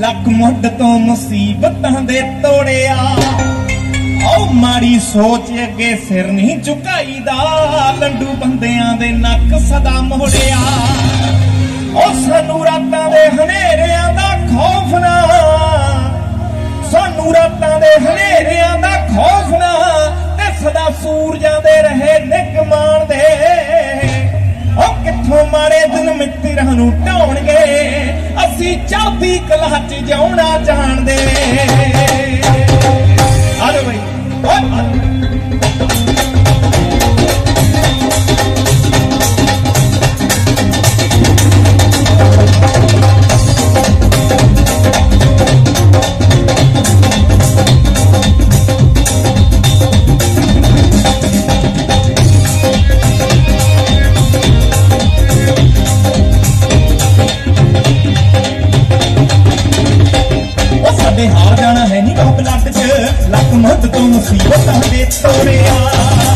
ਲੱਕ ਮੁੱਢ ਤੋਂ ਮੁਸੀਬਤਾਂ ਦੇ ਤੋੜਿਆ। ਓ ਮਾੜੀ ਸੋਚ ਅੱਗੇ ਸਿਰ ਨਹੀਂ ਝੁਕਾਈਦਾ। ਲੰਡੂ ਬੰਦਿਆਂ ਦੇ ਨੱਕ ਸਦਾ ਮੋੜਿਆ। ਓ ਸਾਨੂੰ ਰਾਤਾਂ ਦੇ ਹਨੇਰਿਆਂ ਦਾ ਖੌਫ ਨਾ। ਸਾਨੂੰ ਰਾਤਾਂ ਦੇ ਹਨੇਰਿਆਂ ਦਾ ਖੌਫ ਨਾ। ਤੇ ਸਦਾ ਸੂਰਜਾਂ ਦੇ ਰਹੇ ਨਿਕ ਮਾਣਦੇ ਓ ਕਿੱਥੋਂ ਮਾਰੇ ਦਿਨ ਮਿੱਤਰਾਂ ਨੂੰ ਢਾਉਣਗੇ ਅਸੀਂ ਚਾਬੀ ਕਲਾਹ ਚ ਜਾਉਣਾ ਜਾਣਦੇ ਮੁੱਦ ਤੋਂ ਮੁਸੀਬਤਾਂ ਦੇ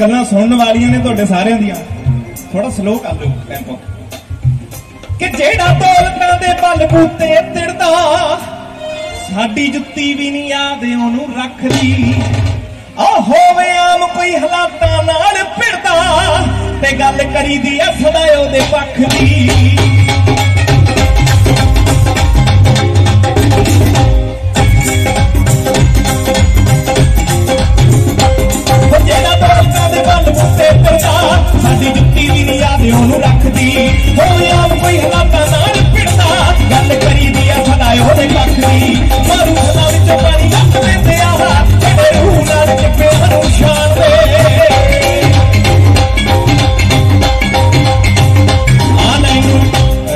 ਗੱਲਾਂ ਸੁਣਨ ਵਾਲੀਆਂ ਨੇ ਤੁਹਾਡੇ ਸਾਰਿਆਂ ਦੀਆਂ। ਥੋੜਾ ਸਲੋ ਕਰ ਲਓ ਟੈਂਪੋ ਕਿ ਜਿਹੜਾ ਦੌਲਤਾਂ ਦੇ ਬਲ ਬੂਤੇ ਤਿੜਦਾ, ਸਾਡੀ ਜੁੱਤੀ ਵੀ ਨਹੀਂ ਯਾਦ ਉਹਨੂੰ ਰੱਖਦੀ। ਆ ਹੋਵੇ ਆਮ ਕੋਈ ਹਾਲਾਤਾਂ ਨਾਲ ਭਿੜਦਾ, ਤੇ ਗੱਲ ਕਰੀਦੀ ਐ ਸਦਾ ਉਹਦੇ ਪੱਖ ਦੀ। ਰੱਖਦੀ ਕੋਈ ਹਾਲਾਤਾਂ ਨਾਲ ਭਿੜਦਾ ਗੱਲ ਕਰੀਦੀ ਐ ਸਦਾ ਉਹਦੇ ਪੱਖ ਦੀ ਮਾਰੂ ਖਲਾ ਵਿੱਚੋਂ ਪਾਣੀ ਲੱਗ ਲੈਂਦੇ ਆ। ਜਿਹੜੇ ਰੂਹ ਨਾਲ ਚਿੱਪਿਆਂ ਨੂੰ ਸ਼ਾਨ ਦੇ।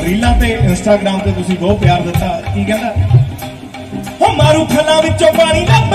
ਰੀਲਾਂ ਤੇ ਇੰਸਟਾਗ੍ਰam ਤੇ ਤੁਸੀਂ ਬਹੁਤ ਪਿਆਰ ਦਿੱਤਾ। ਕੀ ਕਹਿੰਦਾ? ਉਹ ਮਾਰੂ ਖਲਾ ਵਿੱਚੋਂ ਪਾਣੀ ਲੱਭ